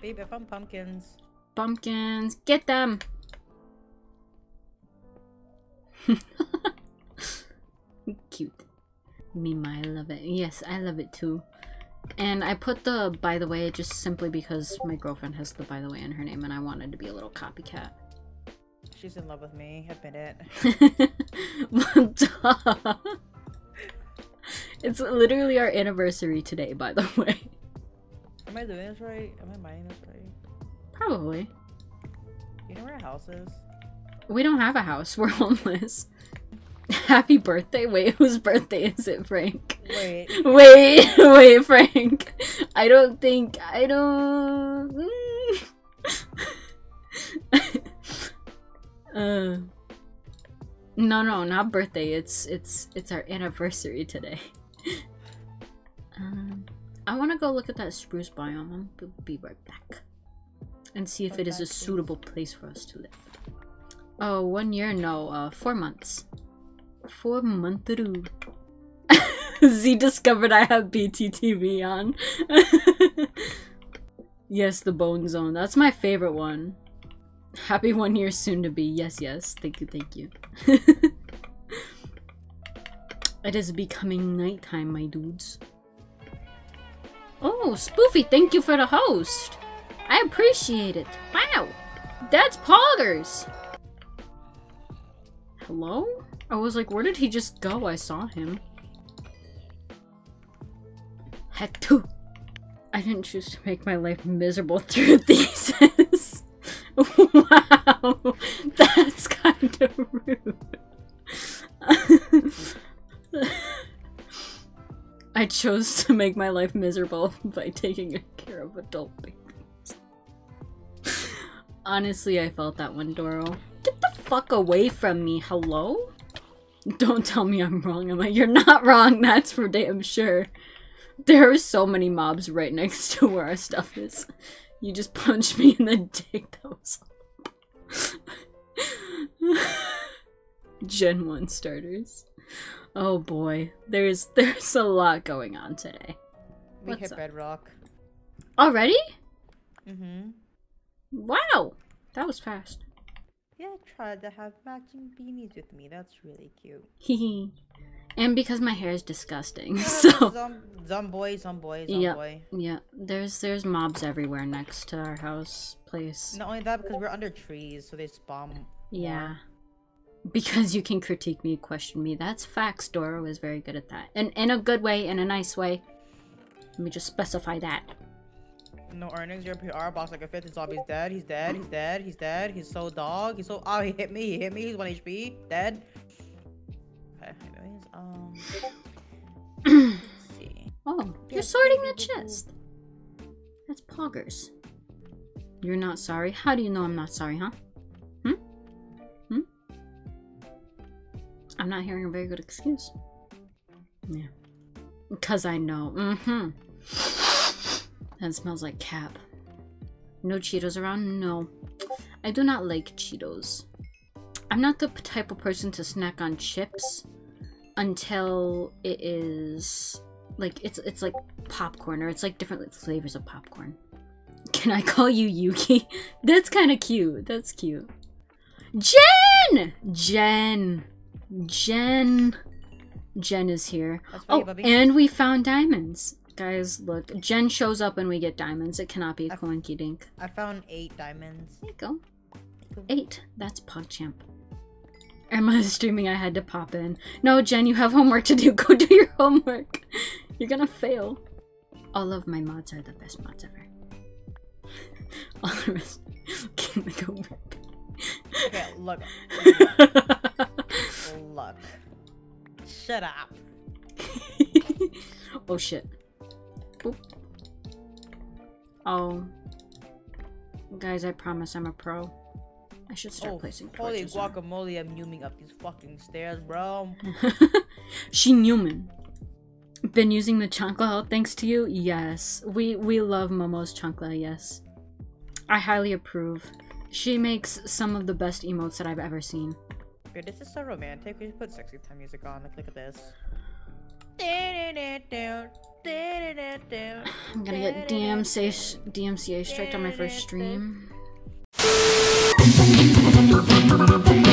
Babe, I found pumpkins. Pumpkins, get them! Cute. Mema, I love it. Yes, I love it too. And I put the by the way just simply because my girlfriend has the by the way in her name and I wanted to be a little copycat. She's in love with me, admit it. It's literally our anniversary today, by the way. Am I doing this right? Am I buying this right? Probably. You know where our house is? We don't have a house. We're homeless. Happy birthday. Wait, whose birthday is it, Frank? Wait. Wait, wait, Frank. I don't think I don't. Mm. uh, no, no, not birthday. It's it's it's our anniversary today. I want to go look at that spruce biome. I'm gonna be right back and see if it is a suitable place for us to live. Oh, one year? No, uh, four months. Four month months. Z discovered I have BTTV on. yes, the Bone Zone. That's my favorite one. Happy one year soon to be. Yes, yes. Thank you, thank you. it is becoming nighttime, my dudes. Oh, Spoofy, thank you for the host. I appreciate it. Wow. That's Poggers. Hello? I was like, where did he just go? I saw him. Had to. I didn't choose to make my life miserable through thesis. Chose to make my life miserable by taking care of adult babies. Honestly, I felt that one, Doro. Get the fuck away from me, hello? Don't tell me I'm wrong. I'm like, you're not wrong, that's for damn sure. There are so many mobs right next to where our stuff is. You just punched me in the dick, that was Gen 1 starters. Oh boy, there's there's a lot going on today. We What's hit up? bedrock. Already? Mm-hmm. Wow, that was fast. Yeah, try to have matching beanies with me. That's really cute. Hehe. and because my hair is disgusting, Yeah, so Zum, zum boy, zum boy, Yeah. yeah, there's there's mobs everywhere next to our house place. Not only that, because we're under trees, so they spawn. Yeah. Because you can critique me, question me. That's facts. Doro is very good at that. And in a good way, in a nice way. Let me just specify that. No earnings, your PR box like a fifth zombie's dead. He's dead. He's dead. He's dead. He's so dog. He's so. Oh, he hit me. He hit me. He's one HP. Dead. Okay. Anyways, um. see. Oh, you're sorting the chest. That's poggers. You're not sorry? How do you know I'm not sorry, huh? I'm not hearing a very good excuse. Yeah. Because I know. Mm-hmm. That smells like cap. No Cheetos around? No. I do not like Cheetos. I'm not the type of person to snack on chips until it is like it's it's like popcorn or it's like different like, flavors of popcorn. Can I call you Yuki? That's kind of cute. That's cute. Jen! Jen. Jen. Jen is here. Oh, and we found diamonds. Guys, look. Jen shows up when we get diamonds. It cannot be a I- coinky dink. I found eight diamonds. There you go. Eight. That's PogChamp. Emma is streaming. I had to pop in. No, Jen, you have homework to do. Go do your homework. You're gonna fail. All of my mods are the best mods ever. All the rest. Can we go back? Okay, look. Look. Shut up. oh shit. Boop. Oh. Guys, I promise I'm a pro. I should start Oh, placing holy on. guacamole, I'm zooming up these fucking stairs, bro. she Newman. Been using the chancla thanks to you? Yes. We we love Momo's chancla, yes. I highly approve. She makes some of the best emotes that I've ever seen. This is so romantic. We should put sexy time music on. Like, look at this. I'm gonna get DMCA, DMCA strike on my first stream.